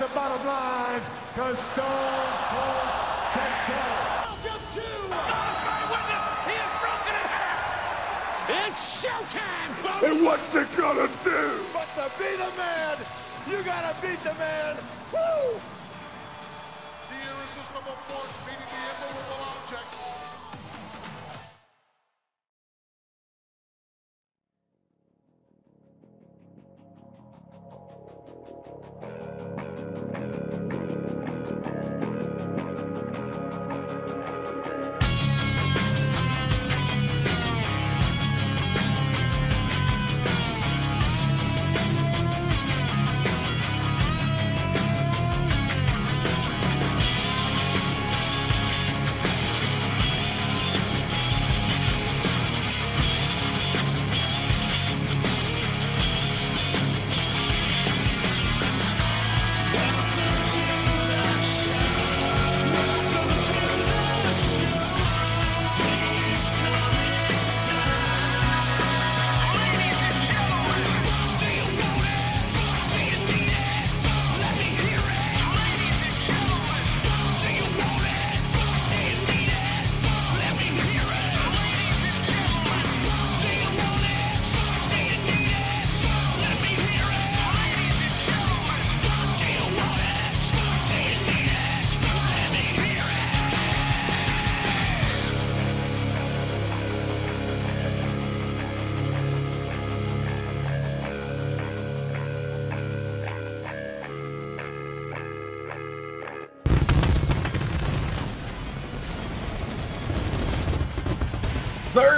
the bottom line, because Stone Cold said so. Welcome to God's my witness. He is broken in half. It's showtime, folks. And what's it gonna do? But to be the man, you gotta beat the man. Woo! The irresistible force meeting the immovable object.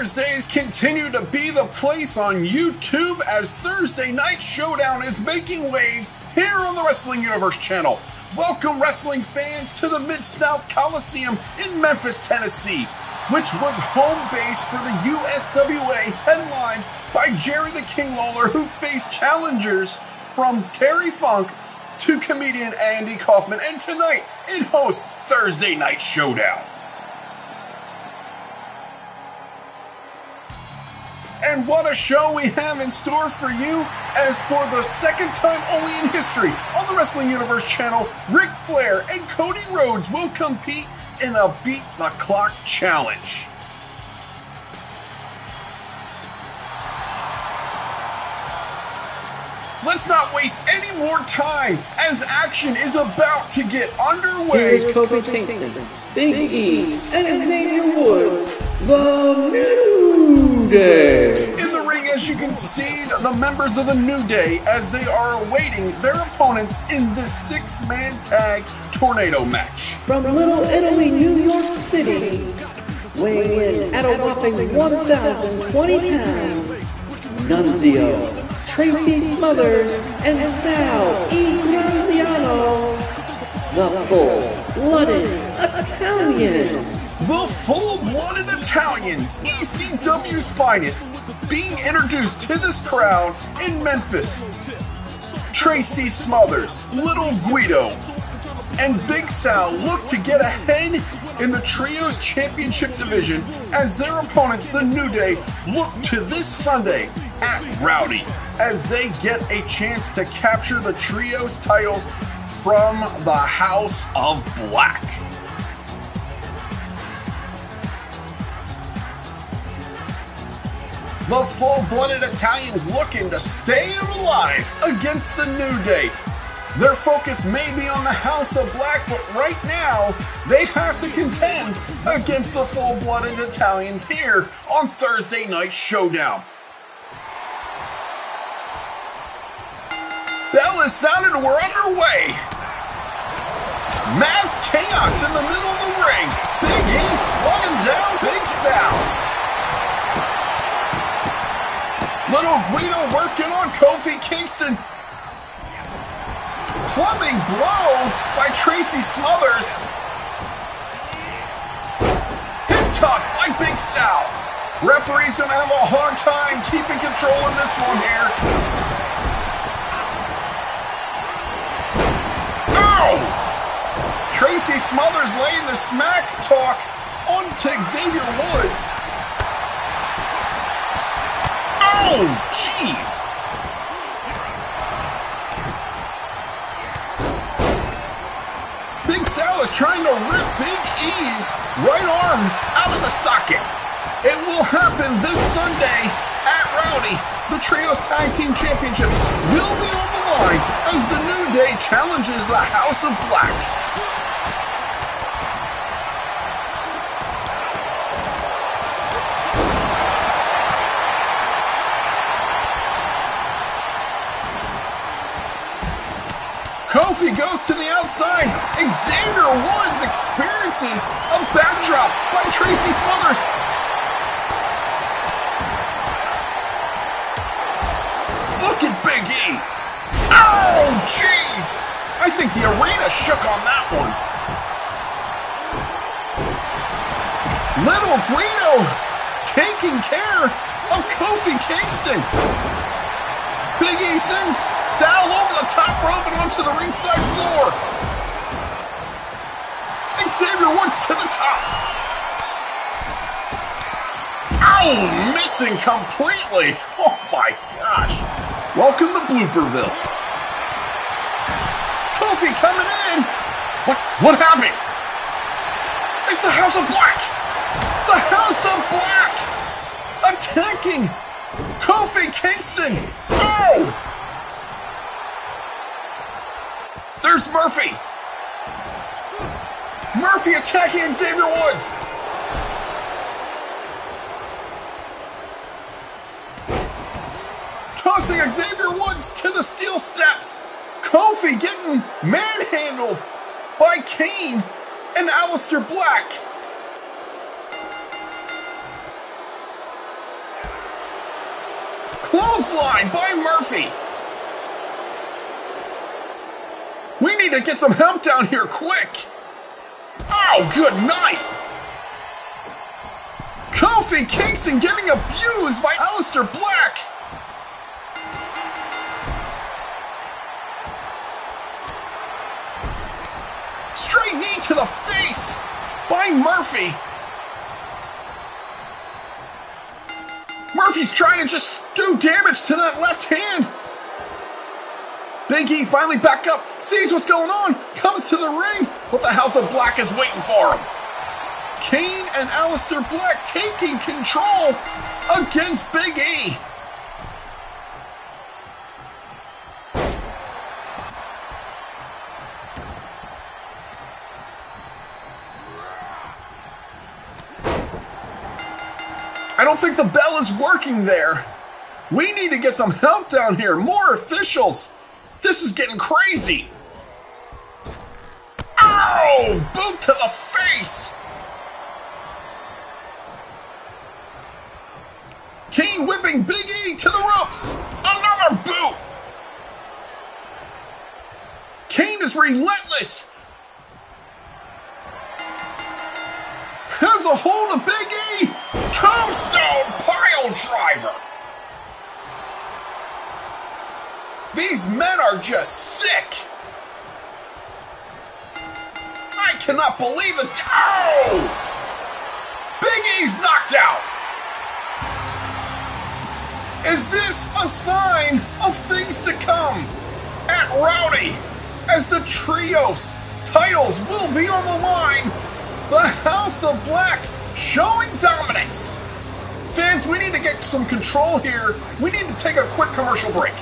Thursdays continue to be the place on YouTube as Thursday Night Showdown is making waves here on the Wrestling Universe channel. Welcome, wrestling fans, to the Mid South Coliseum in Memphis, Tennessee, which was home base for the USWA headlined by Jerry the King Lawler, who faced challengers from Terry Funk to comedian Andy Kaufman. And tonight, it hosts Thursday Night Showdown. And what a show we have in store for you as for the second time only in history on the Wrestling Universe channel, Ric Flair and Cody Rhodes will compete in a Beat the Clock challenge. Let's not waste any more time as action is about to get underway. Here's Kofi Kingston, Big E, and Xavier Woods, the New Day. In the ring, as you can see, the members of the New Day as they are awaiting their opponents in this six man tag tornado match. From Little Italy, New York City, weighing in at a whopping 1,020 pounds, Nunzio, Tracy Smothers, and Sal E. Graziano, the full-blooded Italians. The full blooded Italians, ECW's finest, being introduced to this crowd in Memphis. Tracy Smothers, Little Guido, and Big Sal look to get ahead in the Trios Championship division as their opponents, the New Day, look to this Sunday at Rowdy as they get a chance to capture the Trios titles from the House of Black. The full blooded Italians looking to stay alive against the New Day. Their focus may be on the House of Black, but right now they have to contend against the full blooded Italians here on Thursday Night Showdown. Bell is sounded we're underway. Mass chaos in the middle of the ring. Big E slugging down Big Sal. Little Guido working on Kofi Kingston. Clubbing blow by Tracy Smothers. Hip toss by Big Sal. Referee's gonna have a hard time keeping control in this one here. Ow! Tracy Smothers laying the smack talk onto Xavier Woods. Oh, jeez! Big Sal is trying to rip Big E's right arm out of the socket. It will happen this Sunday at Rowdy. The Trios Tag Team Championships will be on the line as the New Day challenges the House of Black. Kofi goes to the outside. Xavier Woods experiences a backdrop by Tracy Smothers. Look at Big E. Oh, jeez. I think the arena shook on that one. Little Guido taking care of Kofi Kingston. Big E sends Sal over the top rope and onto the ringside floor. Xavier Woods to the top. Oh, missing completely. Oh my gosh. Welcome to Blooperville. Kofi coming in. What? What happened? It's the House of Black. The House of Black attacking Kofi Kingston! Oh! There's Murphy! Murphy attacking Xavier Woods! Tossing Xavier Woods to the steel steps! Kofi getting manhandled by Kane and Aleister Black! Clothesline by Murphy. We need to get some help down here quick. Oh, good night. Kofi Kingston getting abused by Aleister Black. Straight knee to the face by Murphy. Murphy's trying to just do damage to that left hand. Big E finally back up, sees what's going on, comes to the ring, What the House of Black is waiting for him. Kane and Aleister Black taking control against Big E. think the bell is working there. We need to get some help down here. More officials. This is getting crazy. Ow! Boot to the face. Kane whipping Big E to the ropes. Another boot. Kane is relentless. Has a hold of Big E. Tombstone pile driver. These men are just sick. I cannot believe it. Oh! Big E's knocked out. Is this a sign of things to come at Rowdy as the trios titles will be on the line? The House of Black showing dominance. Fans, we need to get some control here. We need to take a quick commercial break.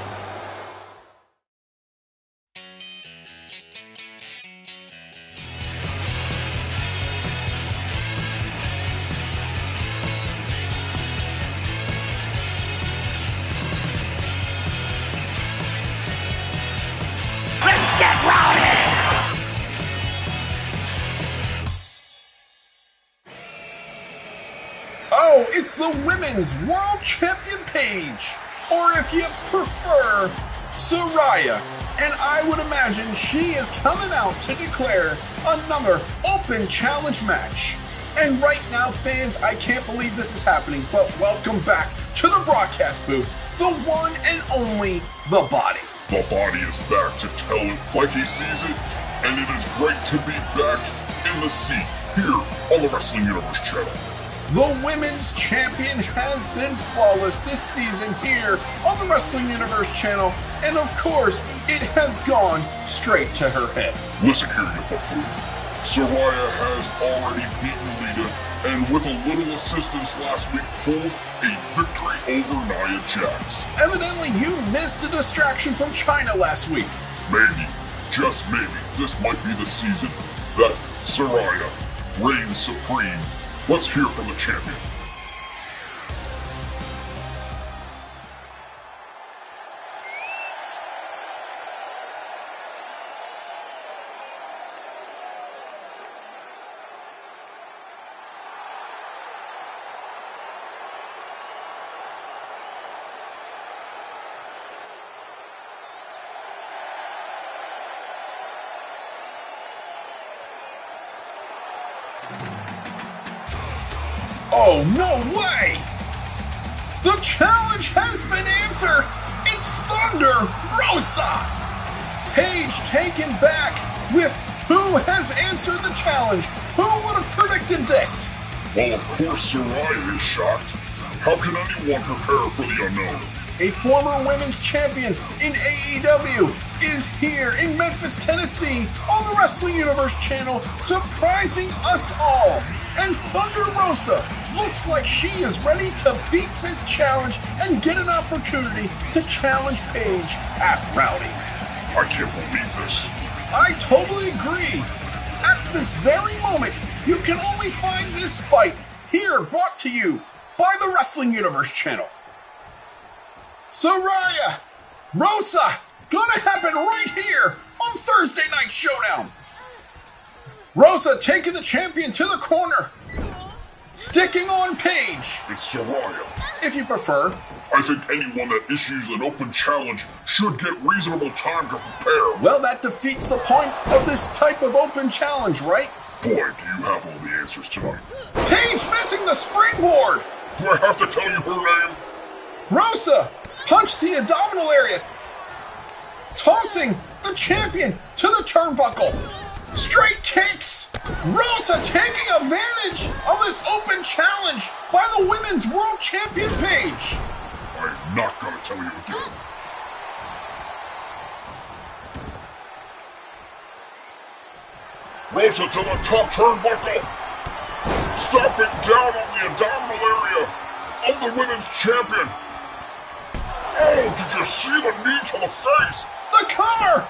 The Women's World Champion Paige. Or if you prefer, Saraya. And I would imagine she is coming out to declare another open challenge match. And right now, fans, I can't believe this is happening, but welcome back to the broadcast booth, the one and only The Body. The body is back to tell it like he sees it, and it is great to be back in the seat here on the Wrestling Universe channel. The women's champion has been flawless this season here on the Wrestling Universe channel, and of course, it has gone straight to her head. Listen here, you buffoon. Saraya has already beaten Lita, and with a little assistance last week, pulled a victory over Nia Jax. Evidently, you missed a distraction from China last week. Maybe, just maybe, this might be the season that Saraya reigns supreme. Let's hear from the champion. Taken back with who has answered the challenge? Who would have predicted this? Well, of course, Saraya is shocked. How can anyone prepare for the unknown? A former women's champion in AEW is here in Memphis, Tennessee on the Wrestling Universe channel, surprising us all. And Thunder Rosa looks like she is ready to beat this challenge and get an opportunity to challenge Paige at Rowdy. I can't believe this. I totally agree. At this very moment, you can only find this fight here brought to you by the Wrestling Universe channel. Saraya, Rosa, gonna happen right here on Thursday Night Showdown. Rosa taking the champion to the corner, sticking on Paige, It's Saraya. If you prefer. I think anyone that issues an open challenge should get reasonable time to prepare. Well, that defeats the point of this type of open challenge, right? Boy, do you have all the answers tonight. Paige missing the springboard. Do I have to tell you her name? Rosa punched the abdominal area, tossing the champion to the turnbuckle. Straight kicks. Rosa taking advantage of this open challenge by the women's world champion Paige. I'm not gonna tell you again. Rosa to the top turnbuckle. Stomping down on the abdominal area of the women's champion. Oh, did you see the knee to the face? The cover.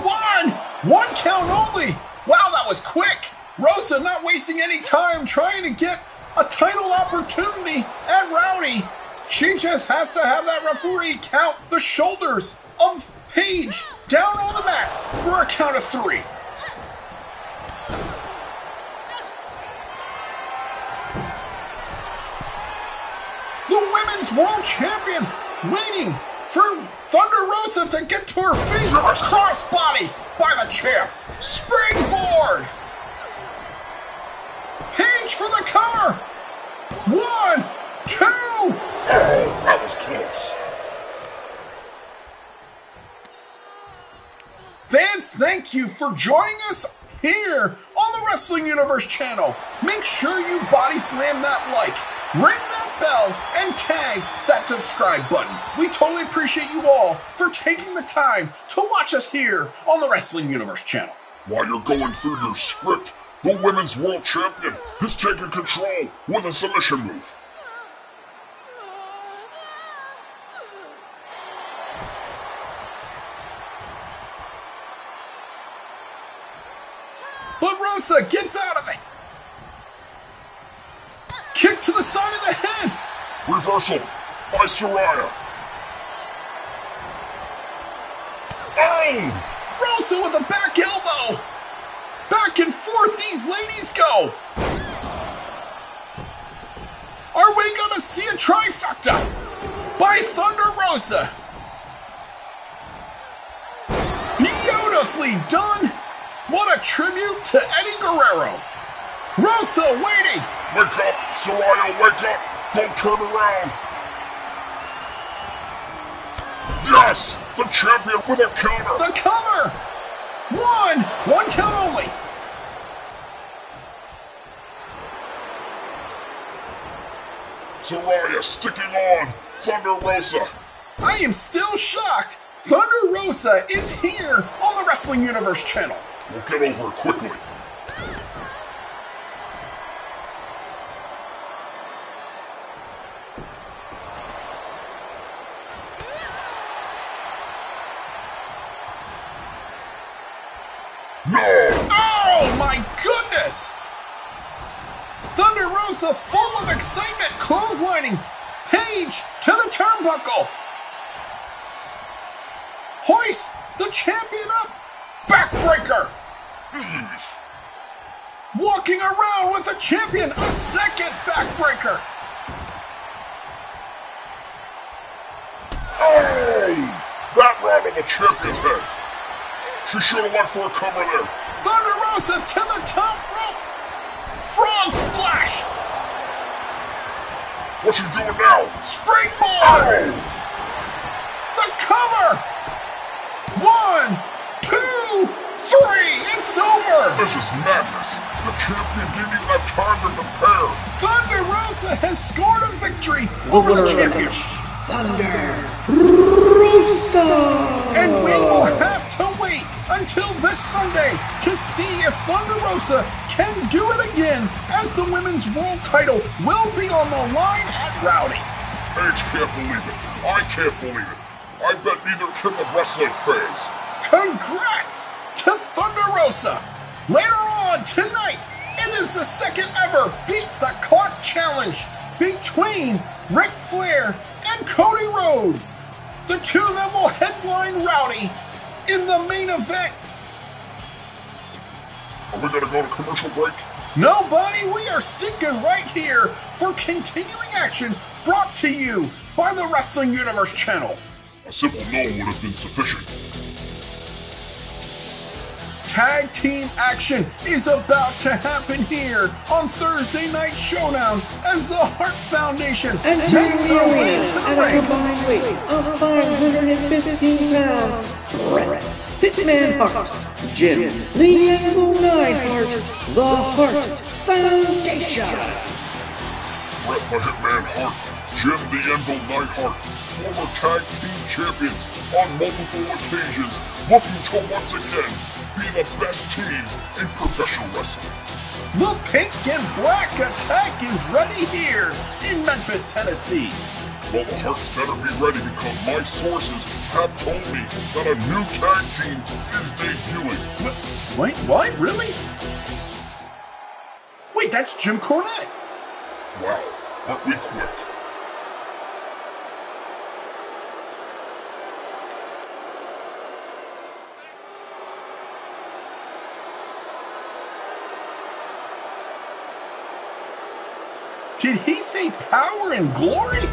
One. One count only. Wow, that was quick. Rosa not wasting any time trying to get a title opportunity at Rowdy. She just has to have that referee count the shoulders of Paige down on the mat for a count of three. The women's world champion waiting for Thunder Rosa to get to her feet. Yes. Crossbody by the champ. Springboard. Paige for the cover. One, two. Oh, that was close. Fans, thank you for joining us here on the Wrestling Universe channel. Make sure you body slam that like, ring that bell, and tag that subscribe button. We totally appreciate you all for taking the time to watch us here on the Wrestling Universe channel. While you're going through your script, the women's world champion has taken control with a submission move. But Rosa gets out of it. Kick to the side of the head. Reversal by Saraya. Oh! Rosa with a back elbow. Back and forth these ladies go. Are we gonna see a trifecta by Thunder Rosa? Beautifully done. What a tribute to Eddie Guerrero. Rosa waiting. Wake up, Saraya, wake up! Don't turn around! Yes! The champion with a counter! The cover. One. One count only. Saraya sticking on Thunder Rosa. I am still shocked. Thunder Rosa is here on the Wrestling Universe channel. We'll get over it quickly. No! Oh my goodness! Thunder Rosa full of excitement, clotheslining Paige to the turnbuckle. Hoist the champion up. Backbreaker. Walking around with the champion, a second backbreaker. Oh! That round on the champion's head. She should have went for a cover there. Thunder Rosa to the top rope. Frog splash. What's she doing now? Springboard. Oh! The cover. One, two, three. It's over. This is madness. The champion didn't even have time to prepare. Thunder Rosa has scored a victory over the winner of the champion. Thunder Rosa. And we will have to wait until this Sunday to see if Thunder Rosa can do it again as the women's world title will be on the line at Rowdy. Paige can't believe it. I can't believe it. I bet neither can the wrestling fans. Congrats to Thunder Rosa. Later on tonight, it is the second ever Beat the Clock Challenge between Ric Flair and Cody Rhodes. The two that will headline Rowdy in the main event. Are we gonna go to commercial break? Nobody, we are sticking right here for continuing action brought to you by the Wrestling Universe channel. A simple no would have been sufficient. Tag team action is about to happen here on Thursday Night Showdown as the Hart Foundation and make the their way arena to the at a ring. combined weight of 515 pounds, Bret Hitman Hart, Jim the Anvil Neidhart, the Hart Foundation. Bret the Hitman Hart, Jim the Anvil Neidhart, former tag team champions on multiple occasions, looking to once again be the best team in professional wrestling. The Pink and Black attack is ready here in Memphis, Tennessee. Well, the Harts better be ready because my sources have told me that a new tag team is debuting. Wait, what? Really? Wait, that's Jim Cornette. Wow, aren't we quick? Did he say power and glory?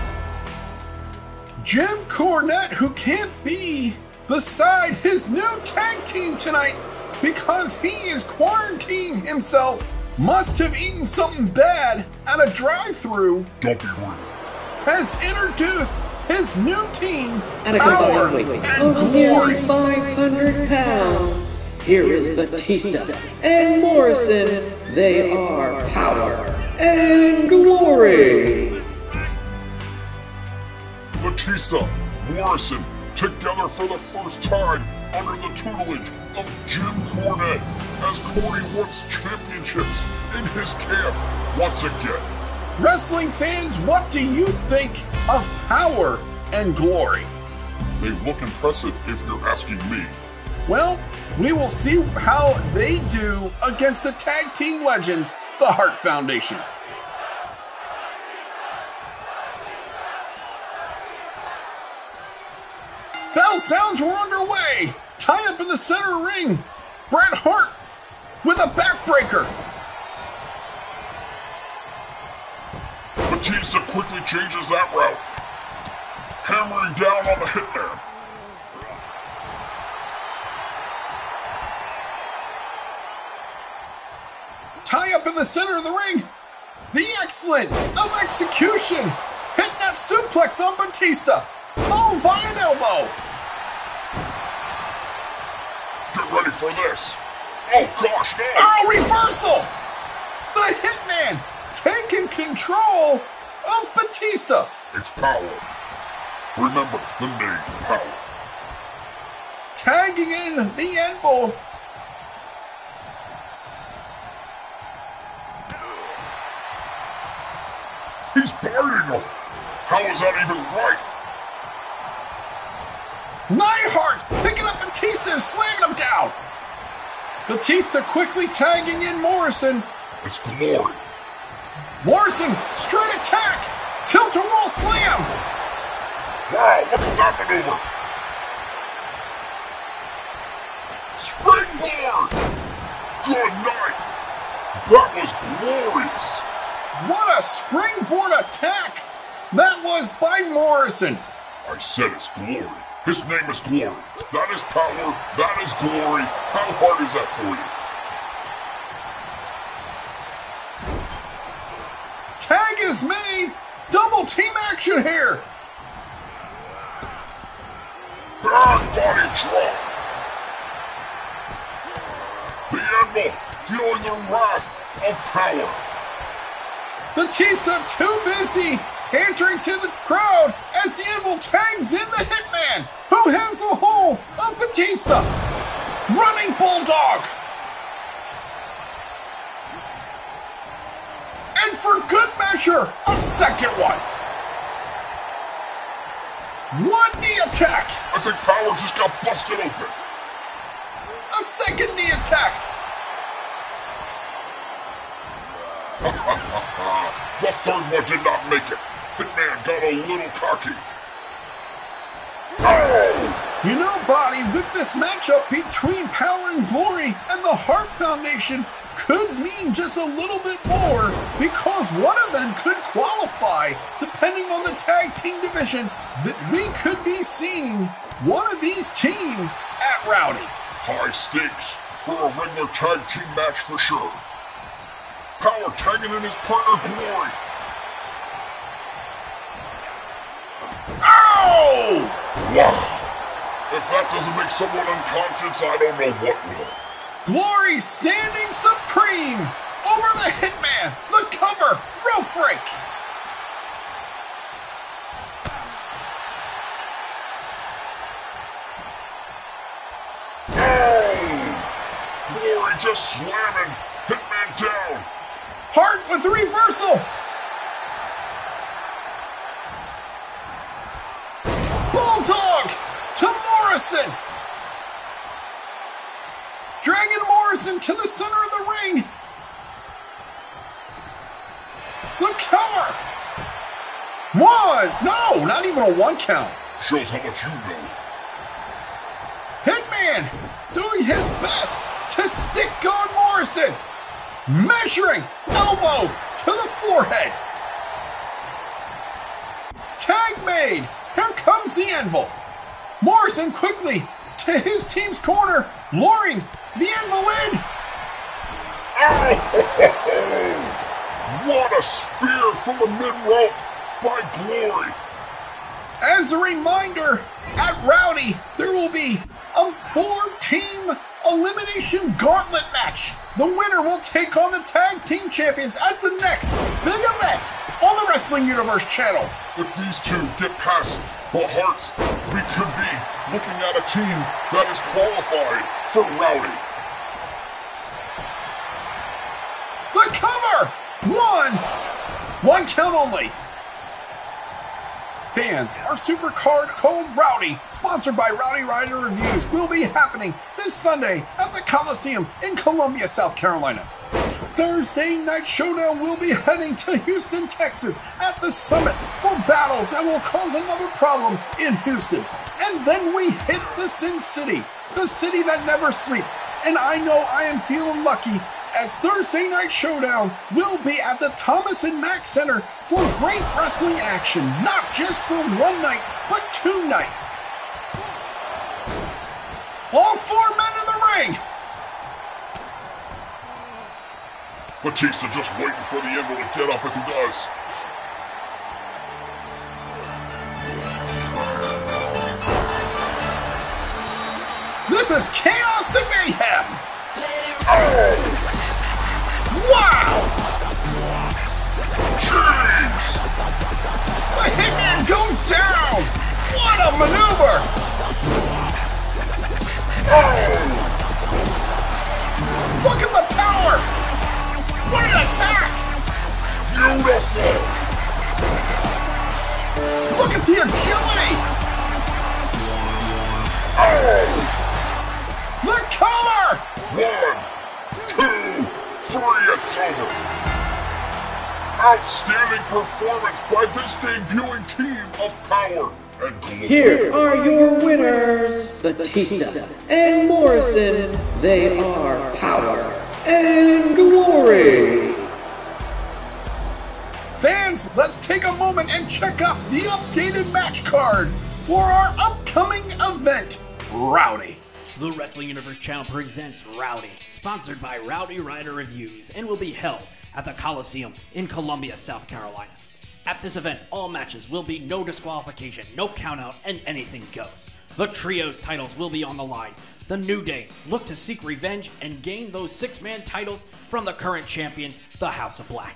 Jim Cornette, who can't be beside his new tag team tonight because he is quarantining himself, must have eaten something bad at a drive through, Don't be rude. has introduced his new team, At a Power combined weight and of nearly Glory. 500 pounds, here is Batista and Morrison. They are power and glory. Batista, Morrison, together for the first time under the tutelage of Jim Cornette as Cody wants championships in his camp once again. Wrestling fans, what do you think of power and glory? They look impressive if you're asking me. Well, we will see how they do against the tag team legends, the Hart Foundation. Bell sounds we're underway. Tie up in the center ring. Bret Hart with a backbreaker. Batista quickly changes that route, hammering down on the hitman. Tie up in the center of the ring. The excellence of execution. Hitting that suplex on Batista. Followed by an elbow. Get ready for this. Oh gosh, no! Oh, reversal! The Hitman taking control of Batista. It's power. Remember the name Power. Tagging in the Anvil. He's biting him. How is that even right? Neidhart picking up Batista and slamming him down. Batista quickly tagging in Morrison. It's glory. Morrison, straight attack. Tilt a whirl slam. Wow, look at that maneuver. Springboard. Good night. That was glorious. What a springboard attack. That was by Morrison. I said it's glory. His name is glory. That is power. That is glory. How hard is that for you? Tag is made. Double team action here. Bad body drop. The Anvil feeling the wrath of power. Batista too busy entering to the crowd as the Evil tags in the Hitman, who has the hold of Batista. Running Bulldog. And for good measure, a second one. One knee attack. I think Power just got busted open. A second knee attack. The third one did not make it. Hitman got a little cocky. Oh! You know, Body, with this matchup between Power and Glory and the Hart Foundation could mean just a little bit more because one of them could qualify, depending on the tag team division, that we could be seeing one of these teams at Rowdy. High stakes for a regular tag team match for sure. Power tagging in his partner Glory. Ow! Wow! If that doesn't make someone unconscious, I don't know what will. Glory standing supreme over the Hitman, the cover, rope break. Oh! Glory just slamming Hitman down. Hart with the reversal. Bulldog to Morrison. Dragging Morrison to the center of the ring. The cover. One. No, not even a one count. Shows how much you know. Hitman doing his best to stick on Morrison. Measuring elbow to the forehead. Tag made. Here comes the anvil. Morrison quickly to his team's corner, luring the anvil in. What a spear from the mid rope by Glory. As a reminder, at Rowdy, there will be a four team elimination gauntlet match. The winner will take on the tag team champions at the next big event on the Wrestling Universe channel. If these two get past the Harts, we could be looking at a team that is qualified for Rowdy. The cover! One! One count only. Fans, our super card called Rowdy, sponsored by Rowdy Ryder Reviews, will be happening this Sunday at the Coliseum in Columbia, South Carolina. Thursday Night Showdown will be heading to Houston, Texas at the summit for battles that will cause another problem in Houston. And then we hit the Sin City, the city that never sleeps. And I know I am feeling lucky as Thursday Night Showdown will be at the Thomas and Mack Center for great wrestling action, not just for one night, but two nights. All four men in the ring. Batista just waiting for the Emerald to get up if he does. This is chaos and mayhem. Wow! Jeez! The Hitman goes down! What a maneuver! Oh! Look at the power! What an attack! Beautiful! Look at the agility! Oh! The cover! One, two, three, it's over. Outstanding performance by this debuting team of power and glory. Here are your winners, Batista and Morrison. They are power and glory. Fans, let's take a moment and check out the updated match card for our upcoming event, Rowdy. The Wrestling Universe channel presents Rowdy, sponsored by Rowdy Ryder Reviews, and will be held at the Coliseum in Columbia, South Carolina. At this event, all matches will be no disqualification, no countout, and anything goes. The trios titles will be on the line. The New Day look to seek revenge and gain those six man titles from the current champions, the House of Black.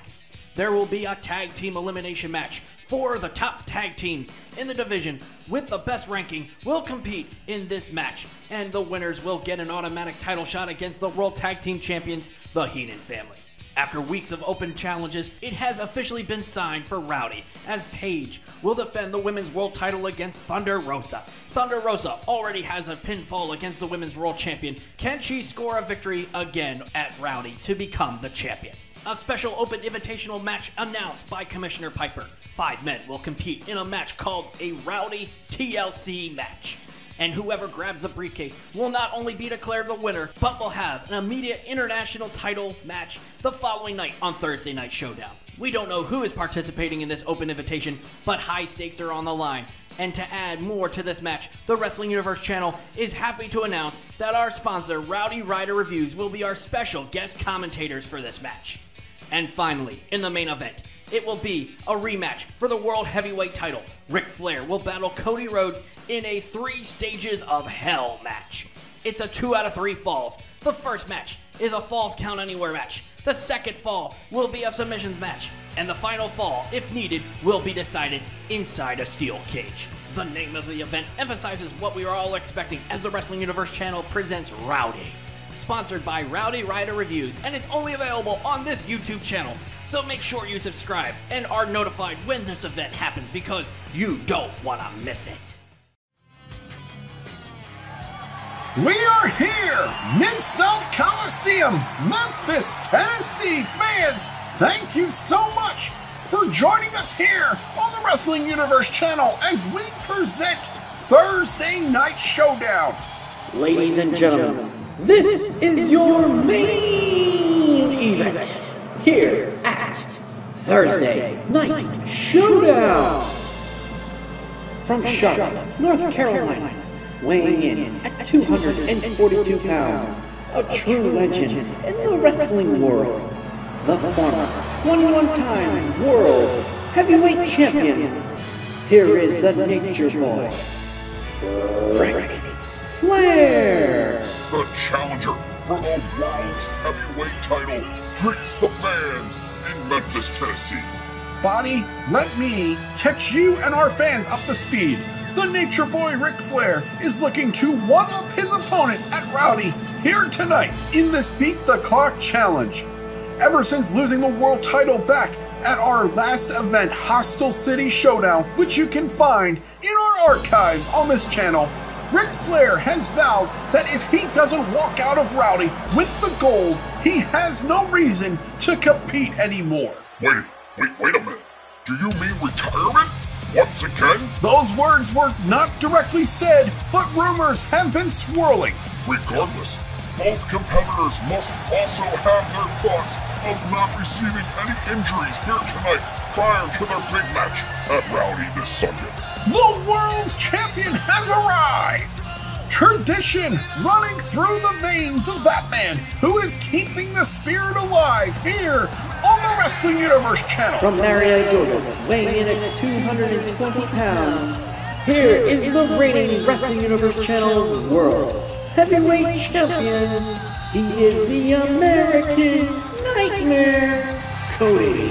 There will be a tag team elimination match. Four of the top tag teams in the division with the best ranking will compete in this match, and the winners will get an automatic title shot against the World Tag Team Champions, the Heenan family. After weeks of open challenges, it has officially been signed for Rowdy, as Paige will defend the Women's World title against Thunder Rosa. Thunder Rosa already has a pinfall against the Women's World Champion. Can she score a victory again at Rowdy to become the champion? A special open invitational match announced by Commissioner Piper. Five men will compete in a match called a Rowdy TLC match. And whoever grabs the briefcase will not only be declared the winner, but will have an immediate international title match the following night on Thursday Night Showdown. We don't know who is participating in this open invitation, but high stakes are on the line. And to add more to this match, the Wrestling Universe channel is happy to announce that our sponsor, Rowdy Ryder Reviews, will be our special guest commentators for this match. And finally, in the main event, it will be a rematch for the World Heavyweight title. Ric Flair will battle Cody Rhodes in a three stages of hell match. It's a two out of three falls. The first match is a falls count anywhere match. The second fall will be a submissions match. And the final fall, if needed, will be decided inside a steel cage. The name of the event emphasizes what we are all expecting as the Wrestling Universe channel presents Rowdy sponsored by Rowdy Ryder Reviews, and it's only available on this YouTube channel. So make sure you subscribe and are notified when this event happens because you don't want to miss it. We are here, Mid South Coliseum, Memphis, Tennessee. Fans, thank you so much for joining us here on the Wrestling Universe channel as we present Thursday Night Showdown. Ladies and gentlemen, this is your main event here at Thursday Night Showdown. From Charlotte, North Carolina, weighing in at 242 pounds, a true legend in the wrestling world, the former 21-time world heavyweight champion. Here is the Nature Boy, Ric Flair. The challenger for the World Heavyweight title greets the fans in Memphis, Tennessee. Bonnie, let me catch you and our fans up to speed. The Nature Boy Ric Flair is looking to one up his opponent at Rowdy here tonight in this Beat the Clock challenge. Ever since losing the world title back at our last event, Hostile City Showdown, which you can find in our archives on this channel, Ric Flair has vowed that if he doesn't walk out of Rowdy with the gold, he has no reason to compete anymore. Wait, wait, wait a minute. Do you mean retirement? Once again? Those words were not directly said, but rumors have been swirling. Regardless, both competitors must also have their thoughts of not receiving any injuries here tonight prior to their big match at Rowdy this Sunday. The world's champion has arrived! Tradition running through the veins of that man who is keeping the spirit alive here on the Wrestling Universe channel. From Marietta, Georgia, weighing in at 220 pounds, here is the reigning Wrestling Universe Channel's World Heavyweight Champion. He is the American Nightmare, Cody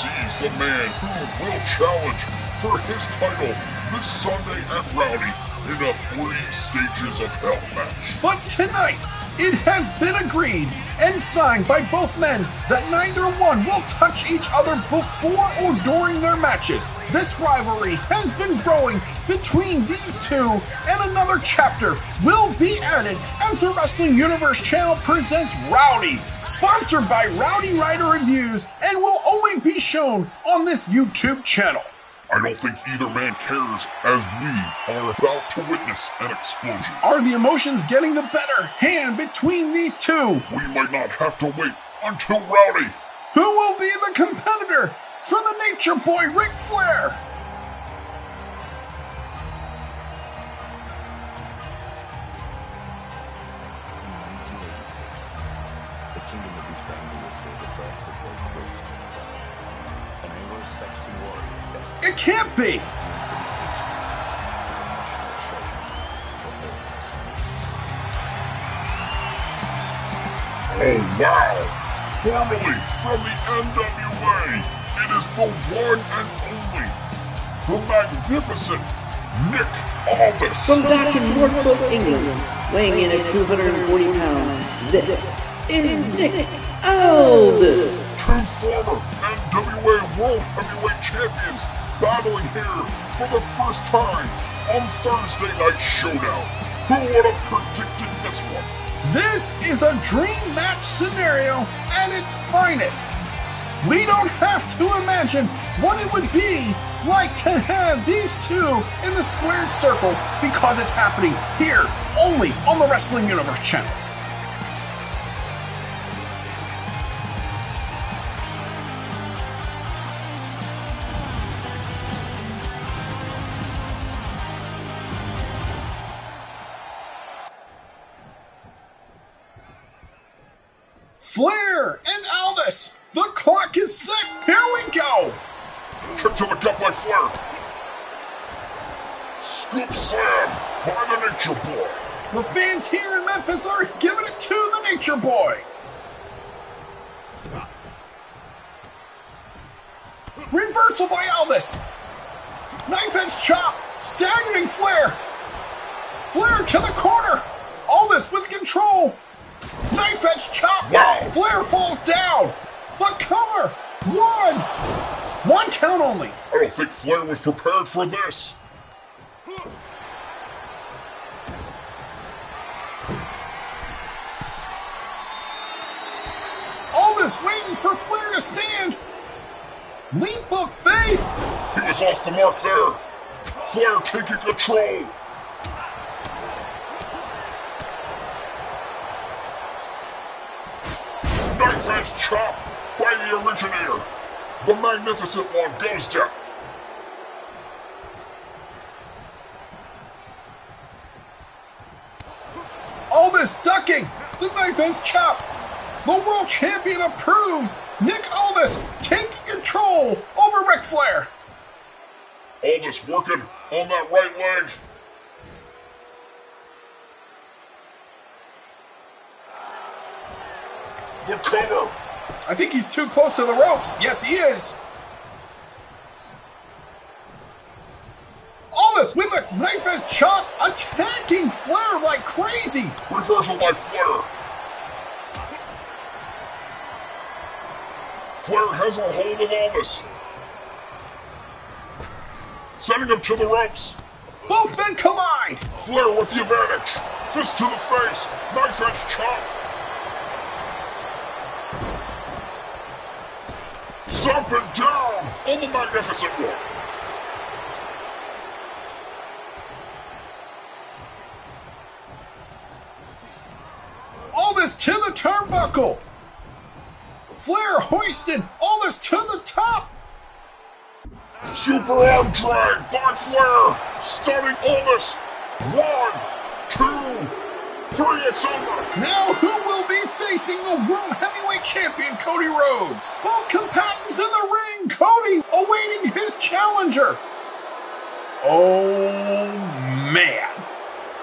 sees the man who will challenge for his title this Sunday at Rowdy in a three stages of hell match. But tonight, it has been agreed and signed by both men that neither one will touch each other before or during their matches. This rivalry has been growing between these two, and another chapter will be added as the Wrestling Universe channel presents Rowdy, sponsored by Rowdy Ryder Reviews, and will only be shown on this YouTube channel. I don't think either man cares as we are about to witness an explosion. Are the emotions getting the better hand between these two? We might not have to wait until Rowdy. Who will be the competitor for the Nature Boy Ric Flair? Time. Oh wow! Formerly from the NWA, it is the one and only, the magnificent Nick Aldis. From back in Norfolk, England, weighing in at 240 pounds, this is Nick Aldis. Two former NWA World Heavyweight Champions battling here for the first time on Thursday Night Showdown. Who would have predicted this one? This is a dream match scenario at its finest. We don't have to imagine what it would be like to have these two in the squared circle because it's happening here only on the Wrestling Universe channel. Here we go. Kick to the gut by Flair. Scoop slam by the Nature Boy. The fans here in Memphis are giving it to the Nature Boy. Reversal by Aldis. Knife edge chop. Staggering Flair. Flair to the corner. Aldis with control. Knife edge chop. Wow. Flair falls down. The cover. One. One count only. I don't think Flair was prepared for this. Aldis waiting for Flair to stand. Leap of faith. He was off the mark there. Flair taking control. Knife edge chop by the originator. The magnificent one goes down. Aldis ducking. The knife edge chop. The world champion approves. Nick Aldis taking control over Ric Flair. Aldis working on that right leg. The cover. I think he's too close to the ropes. Yes, he is. Aldis with a knife edge chop, attacking Flair like crazy. Reversal by Flair. Flair has a hold of Aldis. Sending him to the ropes. Both men collide. Flair with the advantage. Fist to the face. Knife edge chop. Stomping down on the magnificent one. Aldis to the turnbuckle. Flair hoisted this to the top. Super arm drag by Flair. Stunning Aldis. two, three, it's over. Now who will be facing the World Heavyweight Champion Cody Rhodes? Both combatants in the ring. Cody awaiting his challenger. Oh man.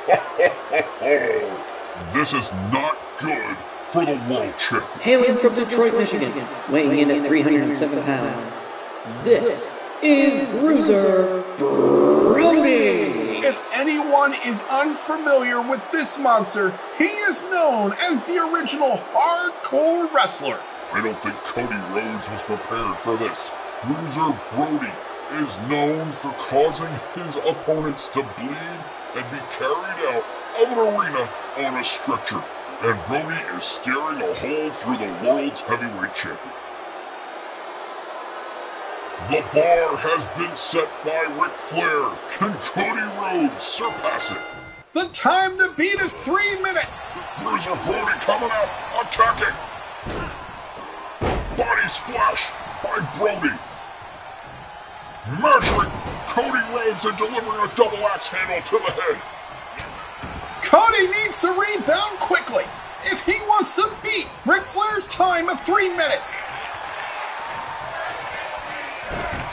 this is not good for the world champion. Hailing from Detroit, Michigan, weighing in at 307 pounds, This is Bruiser Brody. Anyone is unfamiliar with this monster, he is known as the original hardcore wrestler. I don't think Cody Rhodes was prepared for this. Bruiser Brody is known for causing his opponents to bleed and be carried out of an arena on a stretcher. And Brody is staring a hole through the world's heavyweight champion. The bar has been set by Ric Flair. Can Cody Rhodes surpass it? The time to beat is three minutes. Bruiser Brody coming out, attacking. Body splash by Brody. Measuring Cody Rhodes and delivering a double axe handle to the head. Cody needs to rebound quickly if he wants to beat Ric Flair's time of three minutes.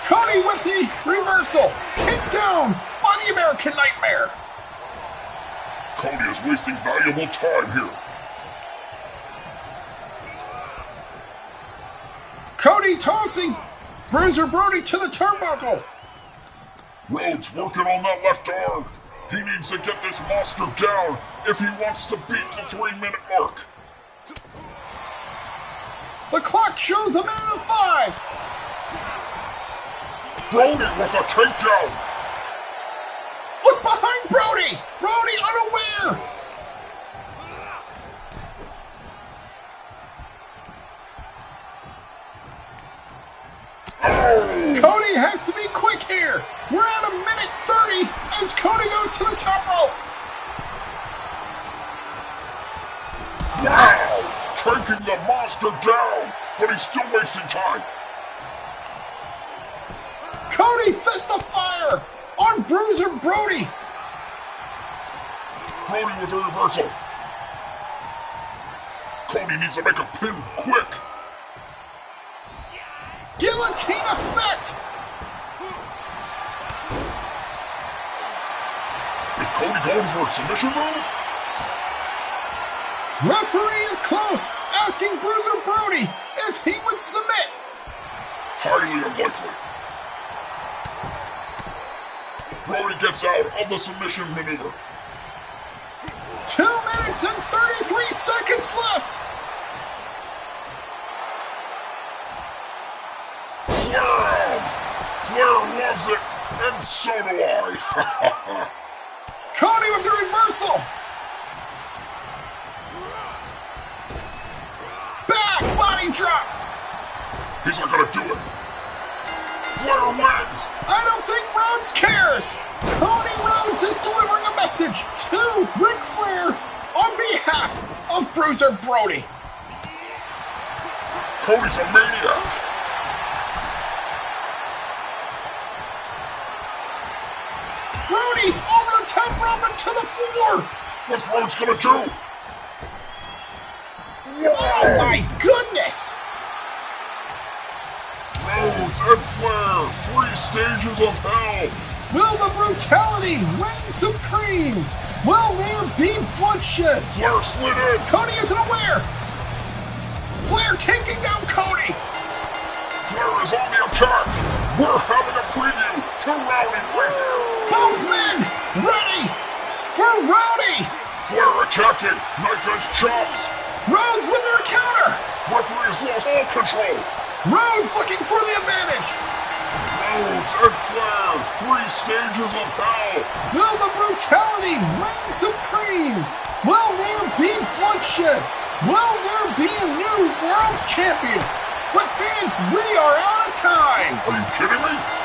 Cody with the reversal. Takedown by the American Nightmare. Cody is wasting valuable time here. Cody tossing Bruiser Brody to the turnbuckle. Rhodes working on that left arm. He needs to get this monster down if he wants to beat the three minute mark. The clock shows a minute of five. Brody with a takedown. Look behind Brody. Brody unaware. Oh! Cody has to be quick here. We're at a minute 30 as Cody goes to the top rope. Wow! Taking the monster down, but he's still wasting time. Cody fist of fire on Bruiser Brody. Brody with a reversal. Cody needs to make a pin quick. Guillotine effect. Is Cody going for a submission move? Referee is close, asking Bruiser Brody if he would submit. Highly unlikely. Brody gets out of the submission maneuver. Two minutes and 33 seconds left. Flair! Flair loves it, and so do I. Cody with the reversal. Back body drop. He's not gonna do it. Flair wins. I don't think Rhodes cares. Cody Rhodes is delivering a message to Ric Flair on behalf of Bruiser Brody. Cody's a maniac. Brody over the top rope and to the floor. What's Rhodes gonna do? Oh my goodness! And Flair, three stages of hell. Will the brutality reign supreme? Will there be bloodshed? Flair slid in. Cody isn't aware. Flair taking down Cody. Flair is on the attack. We're having a preview to Rowdy right here. Both men ready for Rowdy. Flair attacking. Knife edge chops. Rhodes with their counter. Referee has lost all control. Rhodes looking for the advantage. Rhodes and Flair, three stages of hell. Will the brutality reign supreme? Will there be bloodshed? Will there be a new world's champion? But fans, we are out of time. Are you kidding me?